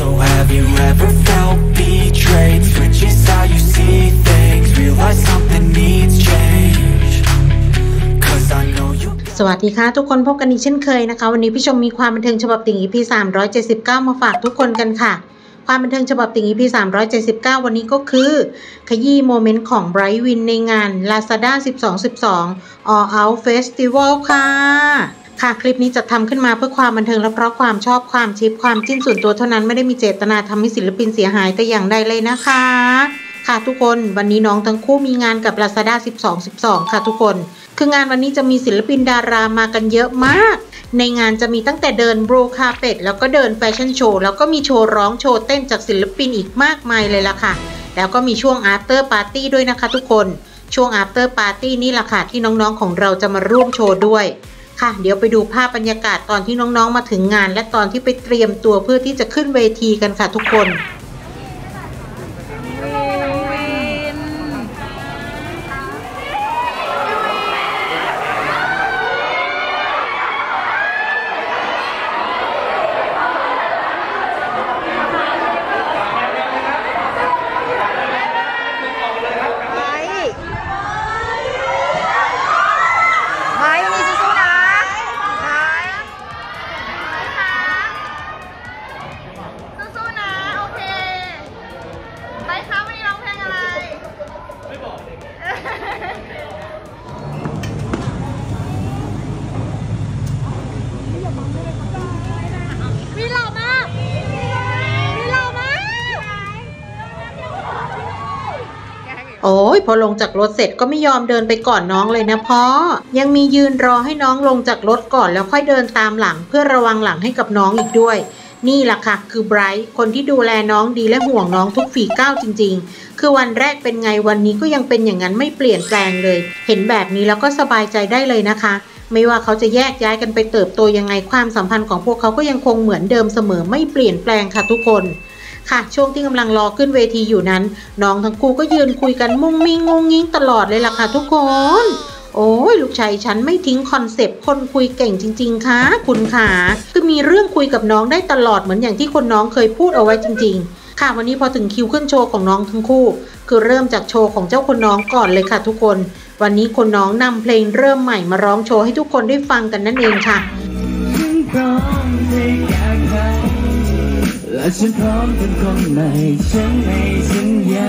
So have you ever felt betrayed? Switches how you see things Realize something needs change Cause I know you สวัสดีค่ะทุกคนพบกันอีกเช่นเคยนะคะ วันนี้พี่ชมมีความบันเทิงฉบับติ่ง EP 379 มาฝากทุกคนกันค่ะ ความบันเทิงฉบับติ่ง EP 379 วันนี้ก็คือ ขยี้โมเมนต์ของไบรท์วินในงาน Lazada 1212 All Out Festival ค่ะ ค่ะคลิปนี้จะทำขึ้นมาเพื่อความบันเทิงและเพราะความชอบความชิปความจิ้นส่วนตัวเท่านั้นไม่ได้มีเจตนาทำให้ศิลปินเสียหายแต่อย่างใดเลยนะคะ ค่ะทุกคนวันนี้น้องทั้งคู่มีงานกับ Lazada 1212 ค่ะทุกคน คืองานวันนี้จะมีศิลปินดารามากันเยอะมาก ในงานจะมีตั้งแต่เดินบรูคาเป็ดแล้วก็เดินแฟชั่นโชว์แล้วก็มีโชว์ร้องโชว์เต้นจากศิลปินอีกมากมายเลยล่ะค่ะ แล้วก็มีช่วง after party ด้วยนะคะ ทุกคนช่วง after party นี่แหละค่ะที่น้องๆของเราจะมาร่วมโชว์ด้วย ค่ะ เดี๋ยวไปดูภาพบรรยากาศตอนที่น้องๆมาถึงงาน และตอนที่ไปเตรียมตัวเพื่อที่จะขึ้นเวทีกันค่ะทุกคน โอ้ยพอลงจากรถเสร็จก็ไม่ยอมเดินไปก่อนน้องเลยนะพ่อ ยังมียืนรอให้น้องลงจากรถก่อนแล้วค่อยเดินตามหลัง เพื่อระวังหลังให้กับน้องอีกด้วย นี่แหละค่ะ คือไบรท์คนที่ดูแลน้องดีและห่วงน้องทุกฝีก้าวจริง ๆ คือวันแรกเป็นไงวันนี้ก็ยังเป็นอย่างนั้นไม่เปลี่ยนแปลงเลย เห็นแบบนี้แล้วก็สบายใจได้เลยนะคะไม่ว่าเขาจะแยกย้ายกันไปเติบโตยังไงความสัมพันธ์ของพวกเขาก็ยังคงเหมือนเดิมเสมอไม่เปลี่ยนแปลงค่ะทุกคน ค่ะ ช่วงที่กำลังรอขึ้นเวทีอยู่นั้น น้องทั้งคู่ก็ยืนคุยกันมุ้งมิ้งงงงิ้งตลอดเลยล่ะค่ะทุกคน โอ้ยลูกชายฉันไม่ทิ้งคอนเซปต์คนคุยเก่งจริง ๆค่ะคุณขาคือมีเรื่องคุยกับน้องได้ตลอดเหมือนอย่างที่คนน้องเคยพูดเอาไว้จริง ๆค่ะวันนี้พอถึงคิวขึ้นโชว์ของน้องทั้งคู่ คือเริ่มจากโชว์ของเจ้าคนน้องก่อนเลยค่ะทุกคน วันนี้คนน้องนำเพลงเริ่มใหม่มาร้องโชว์ให้ทุกคนได้ฟังกันนั่นเองค่ะ และฉันพร้อมเป็นคนใหม่ฉันให้สัญญา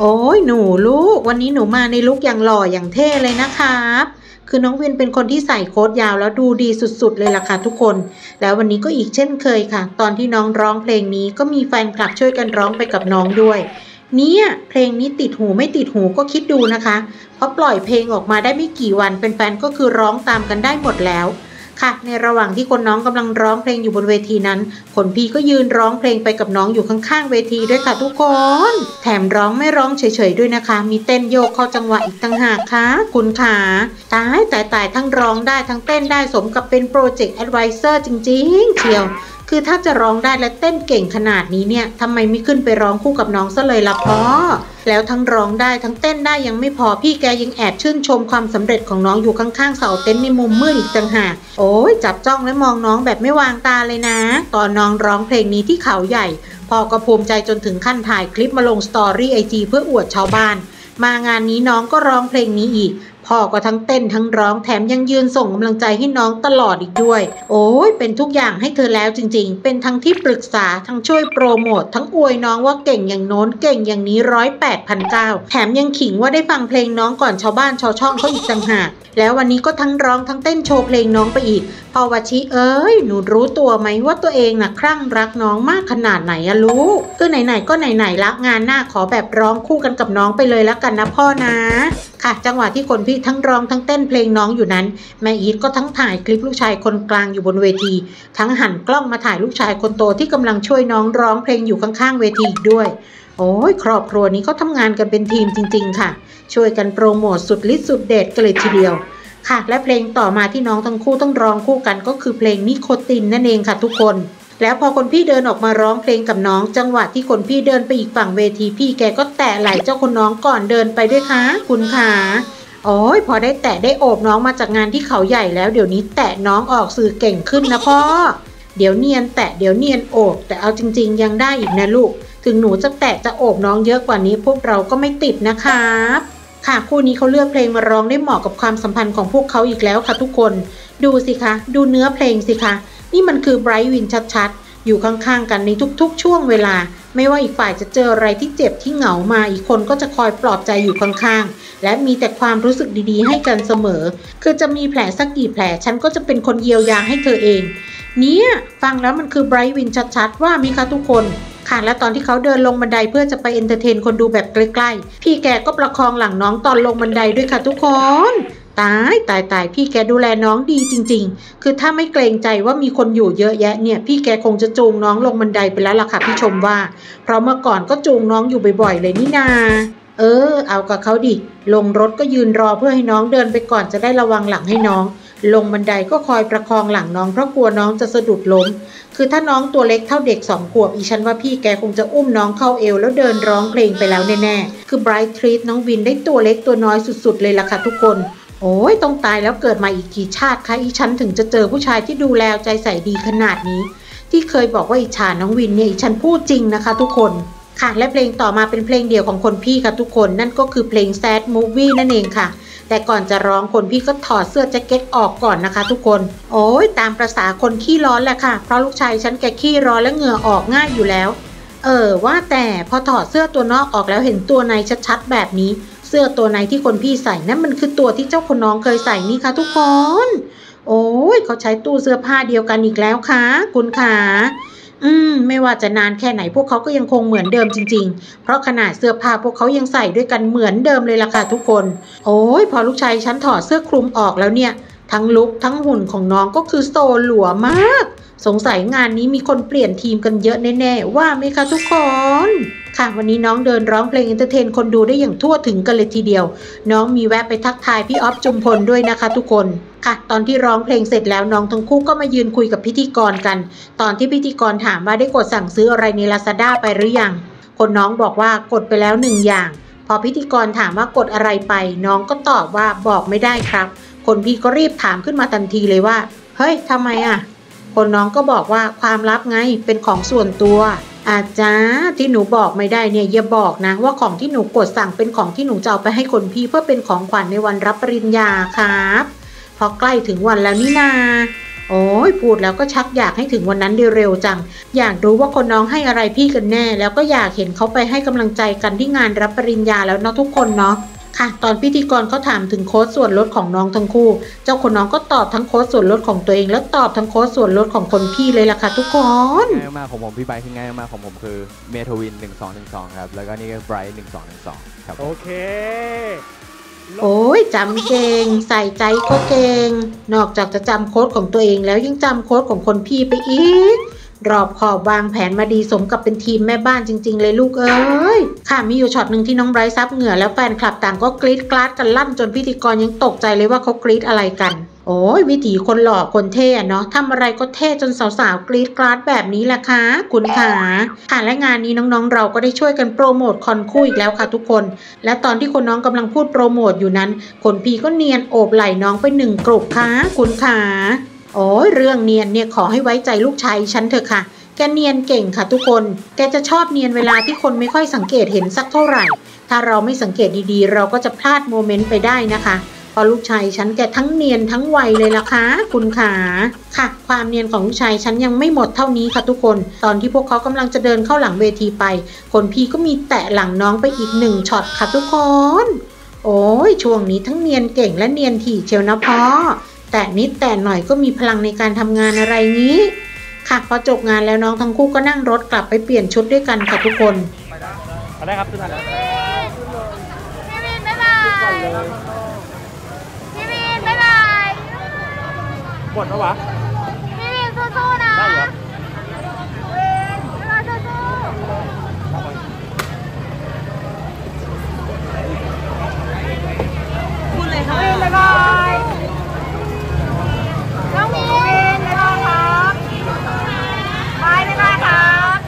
โอ้ยหนูลูก วันนี้หนูมาในลุคอย่างหล่ออย่างเท่เลยนะครับ คือน้องวินเป็นคนที่ใส่โค้ทยาวแล้วดูดีสุดๆเลยล่ะค่ะทุกคน แล้ววันนี้ก็อีกเช่นเคยค่ะ ตอนที่น้องร้องเพลงนี้ก็มีแฟนคลับช่วยกันร้องไปกับน้องด้วยเนี่ยเพลงนี้ติดหูไม่ติดหูก็คิดดูนะคะ เพราะปล่อยเพลงออกมาได้ไม่กี่วันแฟนๆก็คือร้องตามกันได้หมดแล้ว ค่ะ ในระหว่างที่คนน้องกำลังร้องเพลงอยู่บนเวทีนั้นคนพี่ก็ยืนร้องเพลงไปกับน้องอยู่ข้างๆเวทีด้วยค่ะทุกคน แถมร้องไม่ร้องเฉยๆด้วยนะคะ มีเต้นโยกเข้าจังหวะอีกต่างหากค่ะ คุณขาตายตายตายทั้งร้องได้ทั้งเต้นได้สมกับเป็น project advisor จริง ๆ เชียว คือถ้าจะร้องได้และเต้นเก่งขนาดนี้เนี่ยทำไมไม่ขึ้นไปร้องคู่กับน้องซะเลยล่ะพ่อแล้วทั้งร้องได้ทั้งเต้นได้ยังไม่พอพี่แกยังแอบชื่นชมความสำเร็จของน้องอยู่ข้างๆเสาเต็นท์ในมุมมืดอีกต่างหากโอ้ยจับจ้องและมองน้องแบบไม่วางตาเลยนะ ตอนน้องร้องเพลงนี้ที่เขาใหญ่พ่อก็ภูมิใจจนถึงขั้นถ่ายคลิปมาลงสตอรี่ไอจีเพื่ออวดชาวบ้านมางานนี้น้องก็ร้องเพลงนี้อีก พ่อก็ทั้งเต้นทั้งร้องแถมยังยืนส่งกำลังใจให้น้องตลอดอีกด้วย โอ้ยเป็นทุกอย่างให้เธอแล้วจริง ๆ เป็นทั้งที่ปรึกษาทั้งช่วยโปรโมททั้งอวยน้องว่าเก่งอย่างโน้นเก่งอย่างนี้ร้อยแปดพันเก้าแถมยังขิงว่าได้ฟังเพลงน้องก่อนชาวบ้านชาวช่องเขาอีกต่างหากแล้ววันนี้ก็ทั้งร้องทั้งเต้นโชว์เพลงน้องไปอีกพอวชิเอ้ยหนูรู้ตัวไหมว่าตัวเองน่ะคลั่งรักน้องมากขนาดไหนอะลูกก็ไหนๆก็ไหนๆละงานหน้าขอแบบร้องคู่กันกับน้องไปเลยละกันนะพ่อนะค่ะ จังหวะที่คนพี่ทั้งร้องทั้งเต้นเพลงน้องอยู่นั้น แม่อีทก็ทั้งถ่ายคลิปลูกชายคนกลางอยู่บนเวที ทั้งหันกล้องมาถ่ายลูกชายคนโตที่กำลังช่วยน้องร้องเพลงอยู่ข้างๆเวทีอีกด้วย โอ้ยครอบครัวนี้เขาทำงานกันเป็นทีมจริง ๆ ค่ะ ช่วยกันโปรโมทสุดฤทธิ์สุดเดชกันเลยทีเดียวค่ะ และเพลงต่อมาที่น้องทั้งคู่ต้องร้องคู่กันก็คือเพลงนิโคตินนั่นเองค่ะทุกคน แล้วพอคนพี่เดินออกมาร้องเพลงกับน้อง จังหวะที่คนพี่เดินไปอีกฝั่งเวทีพี่แกก็แตะไหล่เจ้าคนน้องก่อนเดินไปด้วยค่ะคุณขาโอ้ยพอได้แตะได้โอบน้องมาจากงานที่เขาใหญ่แล้วเดี๋ยวนี้แตะน้องออกสื่อเก่งขึ้นนะพ่อ เดี๋ยวเนียนแตะเดี๋ยวเนียนโอบ แต่เอาจริง ๆ ยังได้อีกนะลูก ถึงหนูจะแตะจะโอบน้องเยอะกว่านี้พวกเราก็ไม่ติดนะครับค่ะคู่นี้เขาเลือกเพลงมาร้องได้เหมาะกับความสัมพันธ์ของพวกเขาอีกแล้วค่ะทุกคน ดูสิคะ ดูเนื้อเพลงสิคะ นี่มันคือไบรท์วินชัดๆ อยู่ข้างๆกันในทุกๆ ช่วงเวลา ไม่ว่าอีกฝ่ายจะเจออะไรที่เจ็บที่เหงามาอีกคนก็จะคอยปลอบใจอยู่ข้างๆ และมีแต่ความรู้สึกดีๆ ให้กันเสมอ คือจะมีแผลสักกี่แผลฉันก็จะเป็นคนเยียวยาให้เธอเอง เนี่ยฟังแล้วมันคือไบรท์วินชัดๆ ว่ามีคะทุกคนค่ะและตอนที่เขาเดินลงบันไดเพื่อจะไป entertain คนดูแบบใกล้ๆ พี่แกก็ประคองหลังน้องตอนลงบันไดด้วยค่ะทุกคน ตายตายตายพี่แกดูแลน้องดีจริง ๆ คือถ้าไม่เกรงใจว่ามีคนอยู่เยอะแยะเนี่ย พี่แกคงจะจูงน้องลงบันไดไปแล้วล่ะค่ะพี่ชมว่า เพราะเมื่อก่อนก็จูงน้องอยู่บ่อยๆเลยนี่นา เออ เอากับเขาดิ ลงรถก็ยืนรอเพื่อให้น้องเดินไปก่อนจะได้ระวังหลังให้น้อง ลงบันไดก็คอยประคองหลังน้องเพราะกลัวน้องจะสะดุดล้ม คือถ้าน้องตัวเล็กเท่าเด็กสองขวบอีฉันว่าพี่แกคงจะอุ้มน้องเข้าเอวแล้วเดินร้องเพลงไปแล้วแน่ๆ คือ Bright Treat น้องวินได้ตัวเล็กตัวน้อยสุดๆเลยล่ะค่ะทุกคน โอ้ยต้องตายแล้วเกิดมาอีกกี่ชาติคะอีฉันถึงจะเจอผู้ชายที่ดูแลใจใส่ดีขนาดนี้ ที่เคยบอกว่าอิจฉาน้องวินเนี่ยอีฉันพูดจริงนะคะทุกคนค่ะและเพลงต่อมาเป็นเพลงเดียวของคนพี่ค่ะทุกคนนั่นก็คือเพลง Sad Movie นั่นเองค่ะ แต่ก่อนจะร้องคนพี่ก็ถอดเสื้อแจ็คเก็ตออกก่อนนะคะทุกคน โอ้ยตามประษาคนขี้ร้อนแหละค่ะ เพราะลูกชายฉันแกขี้ร้อนและเหงื่อออกง่ายอยู่แล้ว เออว่าแต่พอถอดเสื้อตัวนอกออกแล้วเห็นตัวในชัดๆแบบนี้ เสื้อตัวในที่คนพี่ใส่นั่นมันคือตัวที่เจ้าคนน้องเคยใส่นี่ค่ะทุกคน โอ้ยเขาใช้ตู้เสื้อผ้าเดียวกันอีกแล้วค่ะ คุณขาอืม ไม่ว่าจะนานแค่ไหนพวกเขาก็ยังคงเหมือนเดิมจริง ๆ เพราะขนาดเสื้อผ้าพวกเขายังใส่ด้วยกันเหมือนเดิมเลยล่ะค่ะทุกคน โอ้ยพอลูกชายฉันถอดเสื้อคลุมออกแล้วเนี่ย ทั้ง look ทั้งหุ่นของน้องก็คือ so หลัวมาก สงสัยงานนี้มีคนเปลี่ยนทีมกันเยอะแน่ๆ ว่าไหมคะทุกคน ค่ะวันนี้น้องเดินร้องเพลง entertain คนดูได้อย่างทั่วถึงกันเลยทีเดียว น้องมีแวะไปทักทายพี่ออฟจุมพลด้วยนะคะทุกคนค่ะ ตอนที่ร้องเพลงเสร็จแล้วน้องทั้งคู่ก็มายืนคุยกับพิธีกรกัน ตอนที่พิธีกรถามว่าได้กดสั่งซื้ออะไรใน Lazada ไปหรือยัง คนน้องบอกว่ากดไปแล้วหนึ่งอย่าง พอพิธีกรถามว่ากดอะไรไป น้องก็ตอบว่าบอกไม่ได้ครับ คนพี่ก็รีบถามขึ้นมาทันทีเลยว่า เฮ้ยทำไมอะ คนน้องก็บอกว่าความลับไงเป็นของส่วนตัว อาจารย์ที่หนูบอกไม่ได้เนี่ยอย่าบอกนะ ว่าของที่หนูกดสั่งเป็นของที่หนูจะเอาไปให้คนพี่เพื่อเป็นของขวัญในวันรับปริญญาครับพอใกล้ถึงวันแล้วนี่นาโอ้ยพูดแล้วก็ชักอยากให้ถึงวันนั้นเร็วจัง อยากรู้ว่าคนน้องให้อะไรพี่กันแน่ แล้วก็อยากเห็นเขาไปให้กำลังใจกันที่งานรับปริญญาแล้วเนาะทุกคนเนาะ ค่ะตอนพิธีกรเขาถามถึงโค้ดส่วนลดของน้องทั้งคู่ เจ้าคนน้องก็ตอบทั้งโค้ดส่วนลดของตัวเอง และตอบทั้งโค้ดส่วนลดของคนพี่เลยล่ะค่ะทุกคนง่ายมากของผมพี่ไบค์คือง่ายมากของผมคือเมทวิน 1212 ครับ แล้วก็นี่ก็ไบรท์1212 ครับ โอเค โอ้ยจำเก่ง ใส่ใจก็เก่ง นอกจากจะจำโค้ดของตัวเองแล้วยังจำโค้ดของคนพี่ไปอีก รอบคอบวางแผนมาดีสมกับเป็นทีมแม่บ้านจริง ๆ เลยลูกเอ้ย ค่ะมีอยู่ช็อตหนึ่งที่น้องไบรท์ซับเหงื่อแล้วแฟนคลับต่างก็กรี๊ดกราดกันลั่นจนพิธีกรยังตกใจเลยว่าเขากรี๊ดอะไรกัน โอ้ยวิถีคนหล่อคนเท่เนาะทำอะไรก็เท่จนสาวๆกรี๊ดกราดแบบนี้แหละค่ะคุณขาค่ะและงานนี้น้องๆ เราก็ได้ช่วยกันโปรโมทคอนคู่อีกแล้วค่ะทุกคน และตอนที่คนน้องกำลังพูดโปรโมทอยู่นั้นคนพี่ก็เนียนโอบไหล่น้องไปหนึ่งกรุบค่ะคุณขา โอ้ยเรื่องเนียนเนี่ยขอให้ไว้ใจลูกชายฉันเถอะค่ะ แกเนียนเก่งค่ะทุกคน แกจะชอบเนียนเวลาที่คนไม่ค่อยสังเกตเห็นสักเท่าไหร่ ถ้าเราไม่สังเกตดีๆ เราก็จะพลาดโมเมนต์ไปได้นะคะเพราะลูกชายฉันแกทั้งเนียนทั้งไวเลยล่ะคะคุณขาค่ะ ความเนียนของลูกชายฉันยังไม่หมดเท่านี้ค่ะทุกคน ตอนที่พวกเขากำลังจะเดินเข้าหลังเวทีไป คนพี่ก็มีแตะหลังน้องไปอีกหนึ่งช็อตค่ะทุกคน โอ้ยช่วงนี้ทั้งเนียนเก่งและเนียนถี่เชียวนะพ่อ แต่นิดแต่หน่อยก็มีพลังในการทำงานอะไรงี้ ค่ะพอจบงานแล้วน้องทั้งคู่ก็นั่งรถกลับไปเปลี่ยนชุดด้วยกันค่ะทุกคนมาได้ครับขึ้นมาแล้วพี่วินบ๊ายบายพี่วินบ๊ายบายหมดแล้ววะ พี่วินสู้ๆนะ ได้เหรอ วินบ๊ายบายสู้ๆพูดเลยค่ะวินบ๊ายบายน้องวินบ๊ายบายครับบายบ๊ายบายครับ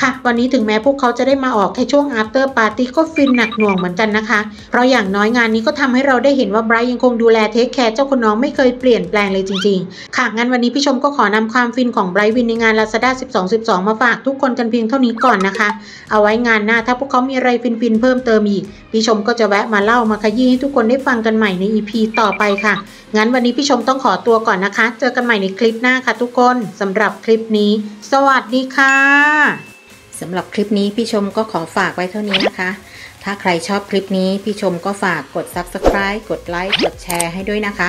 ค่ะ วันนี้ถึงแม้พวกเขาจะได้มาออกแค่ช่วง after party ก็ฟินหนักหน่วงเหมือนกันนะคะ เพราะอย่างน้อยงานนี้ก็ทำให้เราได้เห็นว่าไบรท์ยังคงดูแลเทคแคร์เจ้าคนน้องไม่เคยเปลี่ยนแปลงเลยจริง ๆ ค่ะงั้นวันนี้พี่ชมก็ขอนำความฟินของไบรท์วินในงาน Lazada 12 12 มาฝากทุกคนกันเพียงเท่านี้ก่อนนะคะ เอาไว้งานหน้าถ้าพวกเขามีอะไรฟินๆเพิ่มเติมอีกพี่ชมก็จะแวะมาเล่ามาขยี้ให้ทุกคนได้ฟังกันใหม่ใน EP ต่อไปค่ะ งั้นวันนี้พี่ชมต้องขอตัวก่อนนะคะ เจอกันใหม่ในคลิปหน้าค่ะทุกคนสำหรับคลิปนี้ สวัสดีค่ะ สำหรับคลิปนี้พี่ชมก็ขอฝากไว้เท่านี้นะคะ ถ้าใครชอบคลิปนี้พี่ชมก็ฝากกด subscribe กดไลค์กดแชร์ให้ด้วยนะคะ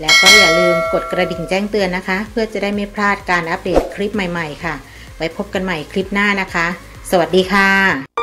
แล้วก็อย่าลืมกดกระดิ่งแจ้งเตือนนะคะ เพื่อจะได้ไม่พลาดการอัปเดตคลิปใหม่ๆ ค่ะ ไว้พบกันใหม่คลิปหน้านะคะ สวัสดีค่ะ